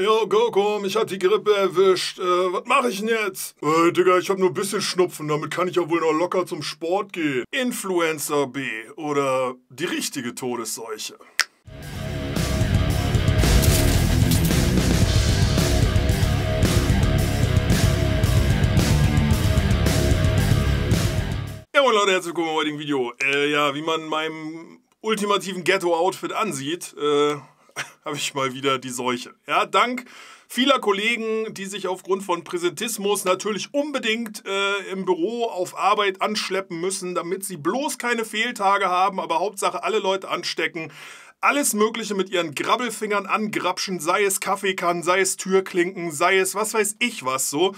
Ja, Goko, mich hat die Grippe erwischt. Äh, was mache ich denn jetzt? Äh, Digga, ich habe nur ein bisschen Schnupfen, damit kann ich ja wohl noch locker zum Sport gehen. Influencer B oder die richtige Todesseuche. Ja, moin Leute, herzlich willkommen im heutigen Video. Äh, ja, wie man meinem ultimativen Ghetto-Outfit ansieht, äh, habe ich mal wieder die Seuche. Ja, dank vieler Kollegen, die sich aufgrund von Präsentismus natürlich unbedingt äh, im Büro auf Arbeit anschleppen müssen, damit sie bloß keine Fehltage haben, aber Hauptsache alle Leute anstecken. Alles Mögliche mit ihren Grabbelfingern angrapschen, sei es Kaffeekannen, sei es Türklinken, sei es was weiß ich was so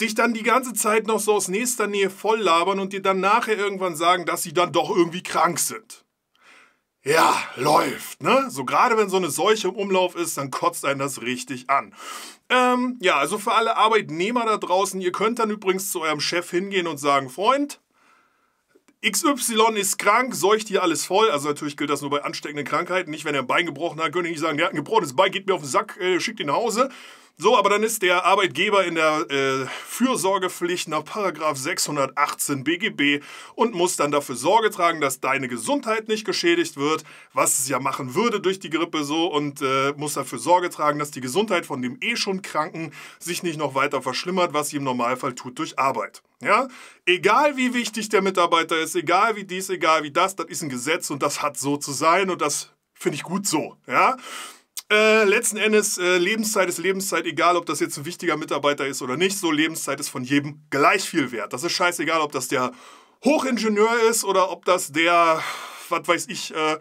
dich dann die ganze Zeit noch so aus nächster Nähe voll labern und dir dann nachher irgendwann sagen, dass sie dann doch irgendwie krank sind. Ja, läuft, ne? So gerade wenn so eine Seuche im Umlauf ist, dann kotzt einen das richtig an. Ähm, ja, also für alle Arbeitnehmer da draußen, ihr könnt dann übrigens zu eurem Chef hingehen und sagen, Freund, XY ist krank, seucht hier alles voll. Also natürlich gilt das nur bei ansteckenden Krankheiten. Nicht, wenn er ein Bein gebrochen hat, könnt ihr nicht sagen, der hat ein gebrochenes Bein, geht mir auf den Sack, äh, schickt ihn nach Hause. So, aber dann ist der Arbeitgeber in der äh, Fürsorgepflicht nach Paragraph 618 BGB und muss dann dafür Sorge tragen, dass deine Gesundheit nicht geschädigt wird, was es ja machen würde durch die Grippe so und äh, muss dafür Sorge tragen, dass die Gesundheit von dem eh schon Kranken sich nicht noch weiter verschlimmert, was sie im Normalfall tut durch Arbeit. Ja, egal wie wichtig der Mitarbeiter ist, egal wie dies, egal wie das, das ist ein Gesetz und das hat so zu sein und das finde ich gut so. Ja. Äh, letzten Endes, äh, Lebenszeit ist Lebenszeit, egal ob das jetzt ein wichtiger Mitarbeiter ist oder nicht. So, Lebenszeit ist von jedem gleich viel wert. Das ist scheißegal, ob das der Hochingenieur ist oder ob das der, was weiß ich, äh,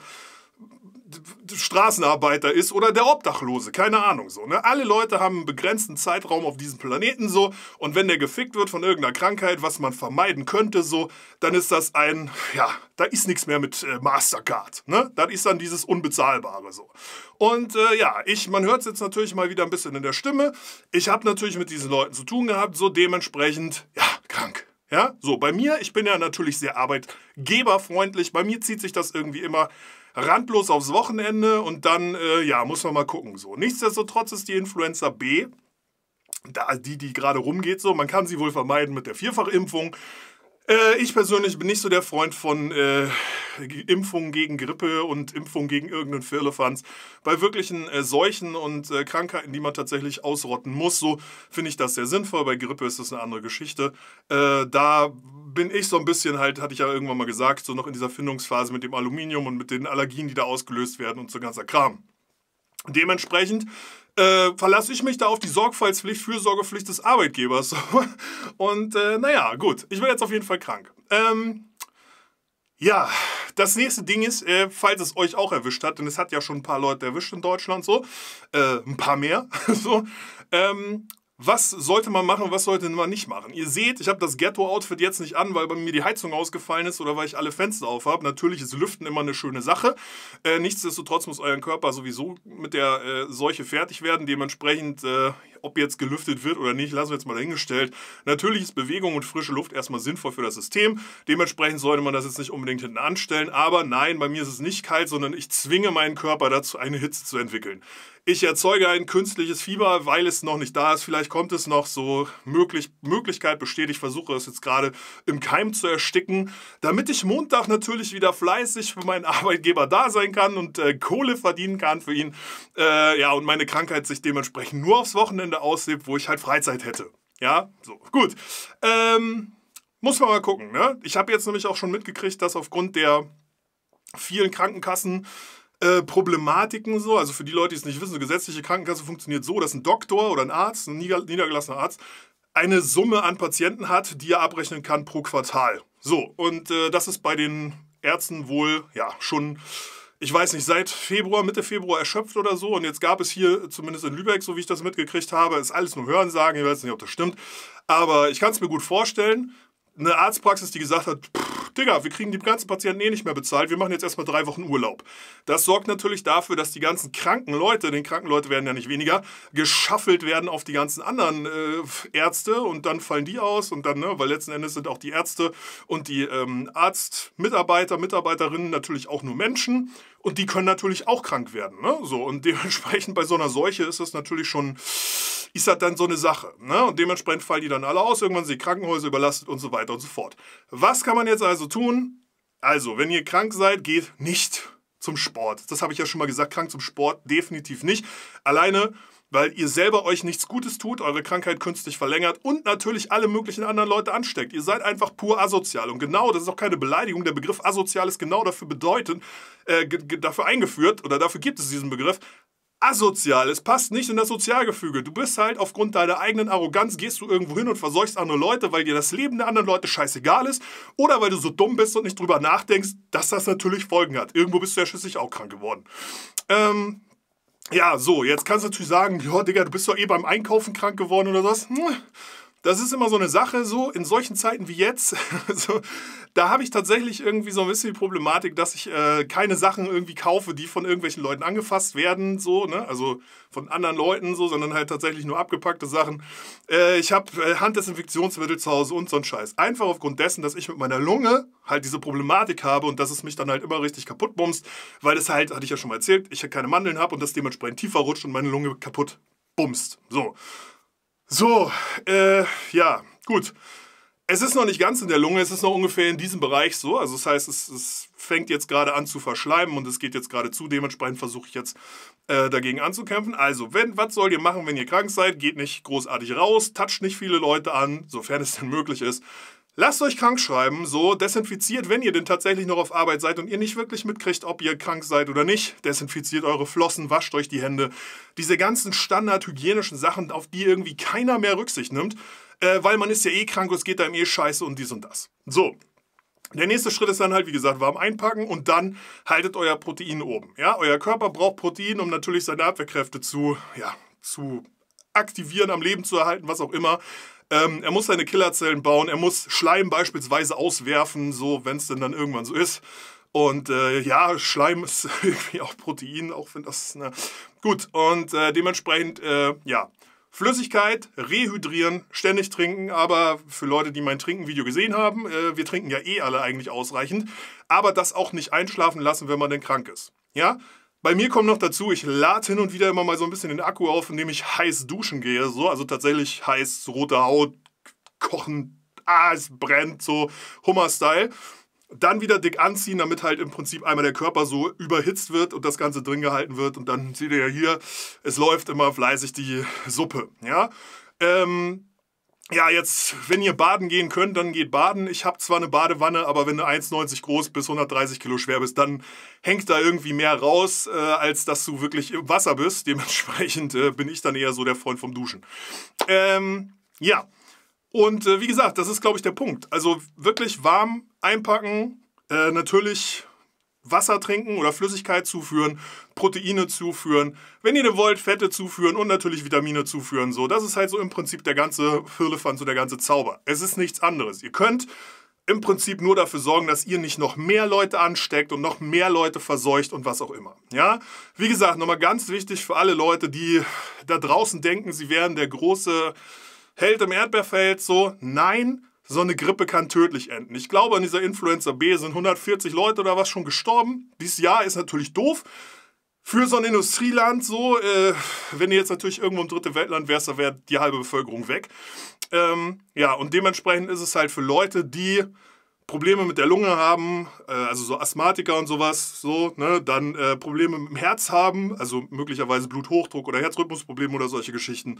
Straßenarbeiter ist oder der Obdachlose, keine Ahnung so. Ne? Alle Leute haben einen begrenzten Zeitraum auf diesem Planeten so und wenn der gefickt wird von irgendeiner Krankheit, was man vermeiden könnte so, dann ist das ein, ja, da ist nichts mehr mit äh, Mastercard. Ne? Das ist dann dieses Unbezahlbare so. Und äh, ja, ich, man hört es jetzt natürlich mal wieder ein bisschen in der Stimme. Ich habe natürlich mit diesen Leuten zu tun gehabt, so dementsprechend, ja, krank. Ja, so bei mir, ich bin ja natürlich sehr arbeitgeberfreundlich. Bei mir zieht sich das irgendwie immer randlos aufs Wochenende und dann, äh, ja, muss man mal gucken. So. Nichtsdestotrotz ist die Influenza B, da, die, die gerade rumgeht, so, man kann sie wohl vermeiden mit der Vierfachimpfung. Äh, ich persönlich bin nicht so der Freund von äh, Impfungen gegen Grippe und Impfungen gegen irgendeinen Firlefanz. Bei wirklichen äh, Seuchen und äh, Krankheiten, die man tatsächlich ausrotten muss, so finde ich das sehr sinnvoll. Bei Grippe ist das eine andere Geschichte. Äh, da bin ich so ein bisschen halt, hatte ich ja irgendwann mal gesagt, so noch in dieser Findungsphase mit dem Aluminium und mit den Allergien, die da ausgelöst werden und so ganzer Kram. Dementsprechend äh, verlasse ich mich da auf die Sorgfaltspflicht, Fürsorgepflicht des Arbeitgebers. Und äh, naja, gut, ich bin jetzt auf jeden Fall krank. Ähm, ja, das nächste Ding ist, äh, falls es euch auch erwischt hat, denn es hat ja schon ein paar Leute erwischt in Deutschland so, äh, ein paar mehr, so, ähm, was sollte man machen was sollte man nicht machen? Ihr seht, ich habe das Ghetto-Outfit jetzt nicht an, weil bei mir die Heizung ausgefallen ist oder weil ich alle Fenster auf habe. Natürlich ist Lüften immer eine schöne Sache. Äh, nichtsdestotrotz muss euer Körper sowieso mit der äh, Seuche fertig werden. Dementsprechend, äh, ob jetzt gelüftet wird oder nicht, lassen wir jetzt mal dahingestellt. Natürlich ist Bewegung und frische Luft erstmal sinnvoll für das System. Dementsprechend sollte man das jetzt nicht unbedingt hinten anstellen. Aber nein, bei mir ist es nicht kalt, sondern ich zwinge meinen Körper dazu, eine Hitze zu entwickeln ich erzeuge ein künstliches Fieber, weil es noch nicht da ist. Vielleicht kommt es noch so. Möglich, Möglichkeit besteht, ich versuche es jetzt gerade im Keim zu ersticken, damit ich Montag natürlich wieder fleißig für meinen Arbeitgeber da sein kann und äh, Kohle verdienen kann für ihn. Äh, ja, und meine Krankheit sich dementsprechend nur aufs Wochenende auslebt, wo ich halt Freizeit hätte. Ja, so, gut. Ähm, muss man mal gucken. Ne? Ich habe jetzt nämlich auch schon mitgekriegt, dass aufgrund der vielen Krankenkassen äh, Problematiken so. Also für die Leute, die es nicht wissen, eine gesetzliche Krankenkasse funktioniert so, dass ein Doktor oder ein Arzt, ein niedergelassener Arzt, eine Summe an Patienten hat, die er abrechnen kann pro Quartal. So, und äh, das ist bei den Ärzten wohl ja schon, ich weiß nicht, seit Februar, Mitte Februar erschöpft oder so. Und jetzt gab es hier, zumindest in Lübeck, so wie ich das mitgekriegt habe, ist alles nur Hörensagen, ich weiß nicht, ob das stimmt. Aber ich kann es mir gut vorstellen. Eine Arztpraxis, die gesagt hat, pff, Digga, wir kriegen die ganzen Patienten eh nicht mehr bezahlt, wir machen jetzt erstmal drei Wochen Urlaub. Das sorgt natürlich dafür, dass die ganzen kranken Leute, den kranken Leute werden ja nicht weniger, geschaffelt werden auf die ganzen anderen äh, Ärzte und dann fallen die aus und dann, ne, weil letzten Endes sind auch die Ärzte und die ähm, Arztmitarbeiter, Mitarbeiterinnen natürlich auch nur Menschen und die können natürlich auch krank werden. Ne? So, und dementsprechend bei so einer Seuche ist das natürlich schon ist das dann so eine Sache. Ne? Und dementsprechend fallen die dann alle aus, irgendwann sind die Krankenhäuser überlastet und so weiter und so fort. Was kann man jetzt also tun? Also, wenn ihr krank seid, geht nicht zum Sport. Das habe ich ja schon mal gesagt, krank zum Sport definitiv nicht. Alleine, weil ihr selber euch nichts Gutes tut, eure Krankheit künstlich verlängert und natürlich alle möglichen anderen Leute ansteckt. Ihr seid einfach pur asozial. Und genau, das ist auch keine Beleidigung, der Begriff asozial ist genau dafür bedeutet, äh, dafür eingeführt oder dafür gibt es diesen Begriff, asozial. Es passt nicht in das Sozialgefüge. Du bist halt aufgrund deiner eigenen Arroganz, gehst du irgendwo hin und verseuchst andere Leute, weil dir das Leben der anderen Leute scheißegal ist. Oder weil du so dumm bist und nicht drüber nachdenkst, dass das natürlich Folgen hat. Irgendwo bist du ja schließlich auch krank geworden. Ähm, ja, so, jetzt kannst du natürlich sagen, ja, Digga, du bist doch eh beim Einkaufen krank geworden oder was. Hm, das ist immer so eine Sache, so in solchen Zeiten wie jetzt. so, da habe ich tatsächlich irgendwie so ein bisschen die Problematik, dass ich äh, keine Sachen irgendwie kaufe, die von irgendwelchen Leuten angefasst werden, so, ne? Also von anderen Leuten, so, sondern halt tatsächlich nur abgepackte Sachen. Äh, ich habe äh, Handdesinfektionsmittel zu Hause und so ein Scheiß. Einfach aufgrund dessen, dass ich mit meiner Lunge halt diese Problematik habe und dass es mich dann halt immer richtig kaputt bumst, weil es halt, hatte ich ja schon mal erzählt, ich keine Mandeln habe und das dementsprechend tiefer rutscht und meine Lunge kaputt bumst. So. So, äh, ja, gut. Es ist noch nicht ganz in der Lunge, es ist noch ungefähr in diesem Bereich so. Also das heißt, es, es fängt jetzt gerade an zu verschleimen und es geht jetzt gerade zu. Dementsprechend versuche ich jetzt äh, dagegen anzukämpfen. Also, wenn, was sollt ihr machen, wenn ihr krank seid? Geht nicht großartig raus, toucht nicht viele Leute an, sofern es denn möglich ist. Lasst euch krank schreiben, so desinfiziert, wenn ihr denn tatsächlich noch auf Arbeit seid und ihr nicht wirklich mitkriegt, ob ihr krank seid oder nicht. Desinfiziert eure Flossen, wascht euch die Hände. Diese ganzen standardhygienischen Sachen, auf die irgendwie keiner mehr Rücksicht nimmt, äh, weil man ist ja eh krank und es geht einem eh scheiße und dies und das. So. Der nächste Schritt ist dann halt, wie gesagt, warm einpacken und dann haltet euer Protein oben. Ja, euer Körper braucht Protein, um natürlich seine Abwehrkräfte zu, ja, zu aktivieren, am Leben zu erhalten, was auch immer. Ähm, er muss seine Killerzellen bauen, er muss Schleim beispielsweise auswerfen, so wenn es denn dann irgendwann so ist. Und äh, ja, Schleim ist irgendwie auch Protein, auch wenn das. Ne. Gut, und äh, dementsprechend, äh, ja. Flüssigkeit, rehydrieren, ständig trinken, aber für Leute, die mein Trinken-Video gesehen haben, äh, wir trinken ja eh alle eigentlich ausreichend, aber das auch nicht einschlafen lassen, wenn man denn krank ist. Ja, bei mir kommt noch dazu, ich lade hin und wieder immer mal so ein bisschen den Akku auf, indem ich heiß duschen gehe. So, also tatsächlich heiß, rote Haut, kochen, ah, es brennt, so Hummer-Style. Dann wieder dick anziehen, damit halt im Prinzip einmal der Körper so überhitzt wird und das Ganze drin gehalten wird. Und dann seht ihr ja hier, es läuft immer fleißig die Suppe. Ja. Ähm, ja, jetzt, wenn ihr baden gehen könnt, dann geht baden. Ich habe zwar eine Badewanne, aber wenn du 1,90 groß bis 130 Kilo schwer bist, dann hängt da irgendwie mehr raus, äh, als dass du wirklich im Wasser bist. Dementsprechend äh, bin ich dann eher so der Freund vom Duschen. Ähm, ja, und äh, wie gesagt, das ist, glaube ich, der Punkt. Also wirklich warm einpacken, äh, natürlich Wasser trinken oder Flüssigkeit zuführen, Proteine zuführen, wenn ihr wollt, Fette zuführen und natürlich Vitamine zuführen. So, das ist halt so im Prinzip der ganze Firlefanz so der ganze Zauber. Es ist nichts anderes. Ihr könnt im Prinzip nur dafür sorgen, dass ihr nicht noch mehr Leute ansteckt und noch mehr Leute verseucht und was auch immer. Ja, wie gesagt, nochmal ganz wichtig für alle Leute, die da draußen denken, sie wären der große Held im Erdbeerfeld. So, nein, so eine Grippe kann tödlich enden. Ich glaube, an dieser Influenza B sind 140 Leute oder was schon gestorben. Dieses Jahr ist natürlich doof. Für so ein Industrieland so, äh, wenn ihr jetzt natürlich irgendwo im dritte Weltland wärst, da wäre die halbe Bevölkerung weg. Ähm, ja, und dementsprechend ist es halt für Leute, die Probleme mit der Lunge haben, äh, also so Asthmatiker und sowas, so, ne, dann äh, Probleme mit dem Herz haben, also möglicherweise Bluthochdruck oder Herzrhythmusprobleme oder solche Geschichten.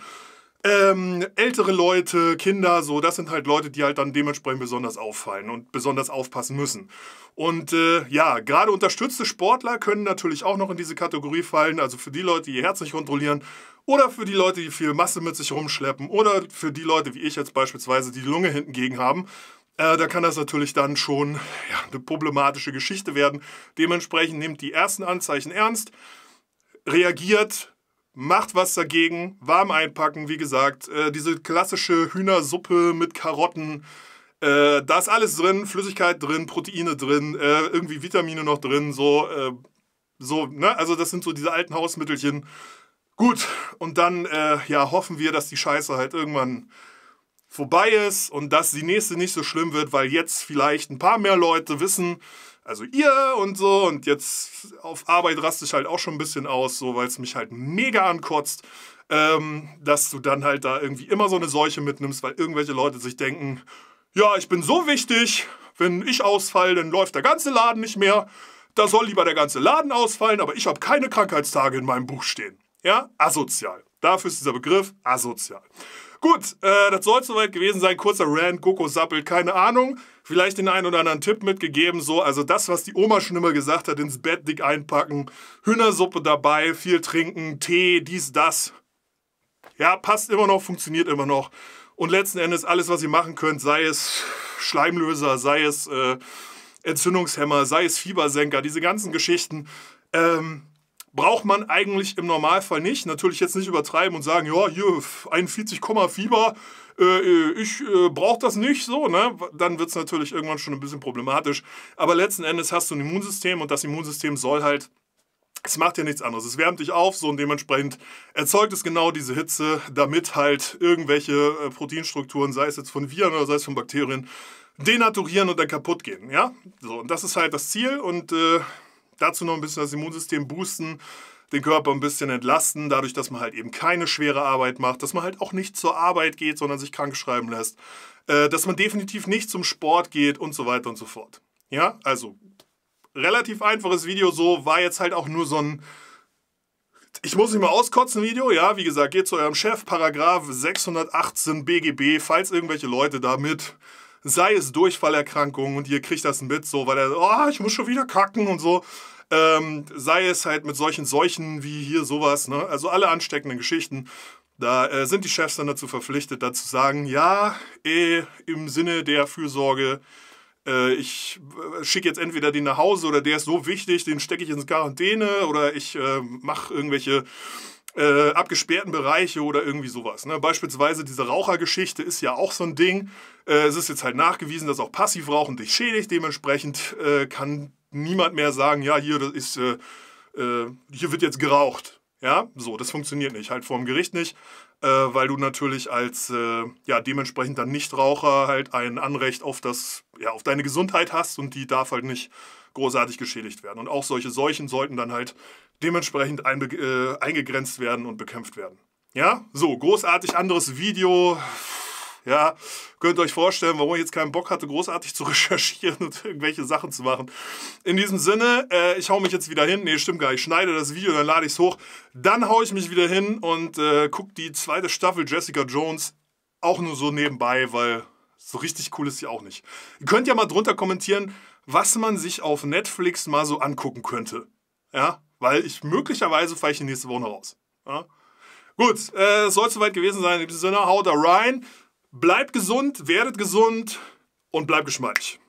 Ähm, ältere Leute, Kinder, so, das sind halt Leute, die halt dann dementsprechend besonders auffallen und besonders aufpassen müssen. Und äh, ja, gerade unterstützte Sportler können natürlich auch noch in diese Kategorie fallen. Also für die Leute, die ihr Herz nicht kontrollieren oder für die Leute, die viel Masse mit sich rumschleppen oder für die Leute, wie ich jetzt beispielsweise, die die Lunge hinten gegen haben. Äh, da kann das natürlich dann schon ja, eine problematische Geschichte werden. Dementsprechend nehmt die ersten Anzeichen ernst, reagiert, Macht was dagegen, warm einpacken, wie gesagt. Äh, diese klassische Hühnersuppe mit Karotten, Äh, da ist alles drin, Flüssigkeit drin, Proteine drin, äh, irgendwie Vitamine noch drin, so, äh, so, ne? Also das sind so diese alten Hausmittelchen. Gut, und dann, äh, ja, hoffen wir, dass die Scheiße halt irgendwann vorbei ist und dass die nächste nicht so schlimm wird, weil jetzt vielleicht ein paar mehr Leute wissen, also ihr und so, und jetzt auf Arbeit raste ich halt auch schon ein bisschen aus, so, weil es mich halt mega ankotzt, ähm, dass du dann halt da irgendwie immer so eine Seuche mitnimmst, weil irgendwelche Leute sich denken, ja, ich bin so wichtig, wenn ich ausfalle, dann läuft der ganze Laden nicht mehr. Da soll lieber der ganze Laden ausfallen, aber ich habe keine Krankheitstage in meinem Buch stehen. Ja, asozial. Dafür ist dieser Begriff asozial. Gut, äh, das soll soweit gewesen sein. Kurzer Rant, Goko sappelt, keine Ahnung. Vielleicht den einen oder anderen Tipp mitgegeben. So, also das, was die Oma schon immer gesagt hat, ins Bett dick einpacken, Hühnersuppe dabei, viel trinken, Tee, dies, das. Ja, passt immer noch, funktioniert immer noch. Und letzten Endes alles, was ihr machen könnt, sei es Schleimlöser, sei es äh, Entzündungshemmer, sei es Fiebersenker, diese ganzen Geschichten, ähm, braucht man eigentlich im Normalfall nicht. Natürlich jetzt nicht übertreiben und sagen, ja, hier 41, Fieber, äh, ich äh, brauche das nicht so, ne? Dann wird es natürlich irgendwann schon ein bisschen problematisch. Aber letzten Endes hast du ein Immunsystem und das Immunsystem soll halt es macht ja nichts anderes. Es wärmt dich auf, so und dementsprechend erzeugt es genau diese Hitze, damit halt irgendwelche äh, Proteinstrukturen, sei es jetzt von Viren oder sei es von Bakterien, denaturieren und dann kaputt gehen. Ja? So, und das ist halt das Ziel und äh, dazu noch ein bisschen das Immunsystem boosten, den Körper ein bisschen entlasten, dadurch, dass man halt eben keine schwere Arbeit macht, dass man halt auch nicht zur Arbeit geht, sondern sich krank schreiben lässt, äh, dass man definitiv nicht zum Sport geht und so weiter und so fort. Ja, also relativ einfaches Video, so war jetzt halt auch nur so ein ich muss nicht mal auskotzen Video, ja, wie gesagt, geht zu eurem Chef, Paragraph 618 BGB, falls irgendwelche Leute damit, sei es Durchfallerkrankungen und ihr kriegt das mit, so, weil er, oh, ich muss schon wieder kacken und so, ähm, sei es halt mit solchen Seuchen wie hier sowas, ne, also alle ansteckenden Geschichten, da äh, sind die Chefs dann dazu verpflichtet, dazu zu sagen, ja, eh, im Sinne der Fürsorge, äh, ich äh, schicke jetzt entweder den nach Hause oder der ist so wichtig, den stecke ich ins Quarantäne oder ich äh, mache irgendwelche äh, abgesperrten Bereiche oder irgendwie sowas. Ne? Beispielsweise diese Rauchergeschichte ist ja auch so ein Ding. Äh, es ist jetzt halt nachgewiesen, dass auch Passivrauchen dich schädigt. Dementsprechend äh, kann niemand mehr sagen, ja, hier, das ist, äh, hier wird jetzt geraucht. Ja, so, das funktioniert nicht. Halt vor dem Gericht nicht äh, weil du natürlich als äh, ja, dementsprechend dann Nichtraucher halt ein Anrecht auf, das, ja, auf deine Gesundheit hast und die darf halt nicht großartig geschädigt werden. Und auch solche Seuchen sollten dann halt dementsprechend ein, äh, eingegrenzt werden und bekämpft werden. Ja, so, großartig anderes Video. Ja, könnt ihr euch vorstellen, warum ich jetzt keinen Bock hatte, großartig zu recherchieren und irgendwelche Sachen zu machen. In diesem Sinne, äh, ich hau mich jetzt wieder hin. Nee, stimmt gar nicht. Ich schneide das Video, dann lade ich es hoch. Dann hau ich mich wieder hin und äh, guck die zweite Staffel Jessica Jones auch nur so nebenbei, weil so richtig cool ist sie auch nicht. Ihr könnt ja mal drunter kommentieren, was man sich auf Netflix mal so angucken könnte. Ja, weil ich möglicherweise fahre ich nächste Woche raus. Ja? Gut, äh, soll soweit gewesen sein. In diesem Sinne, haut da rein. Bleibt gesund, werdet gesund und bleibt geschmeidig.